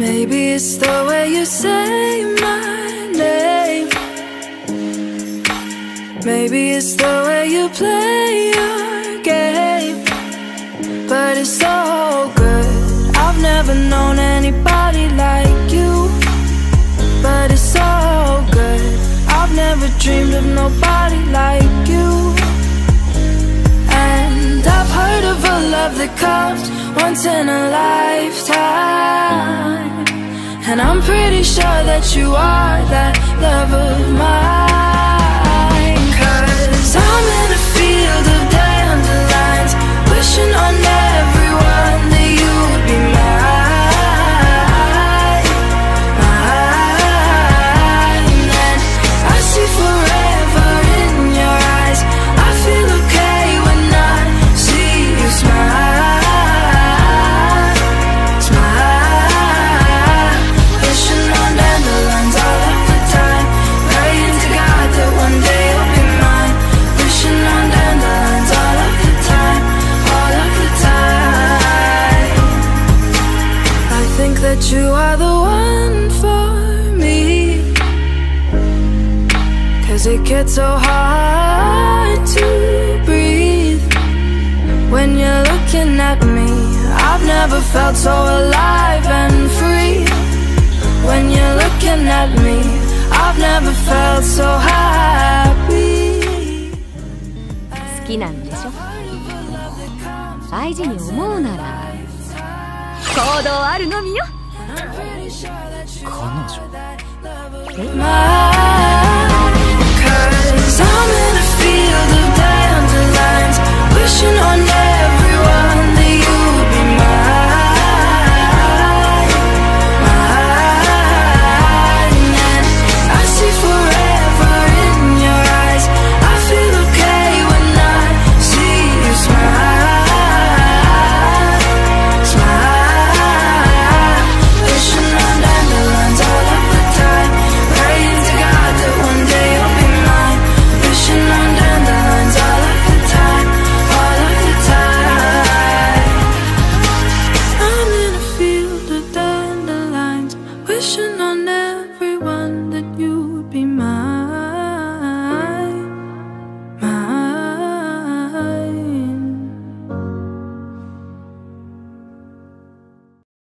Maybe it's the way you say my name. Maybe it's the way you play your game. But it's so good. I've never known anybody like you. But it's so good. I've never dreamed of nobody. That comes once in a lifetime. And I'm pretty sure that you are that love of mine. Cause it gets so hard to breathe when you're looking at me. I've never felt so alive and free. When you're looking at me, I've never felt so happy. 好きなんでしょ愛人に思うなら行動あるのみよ彼女My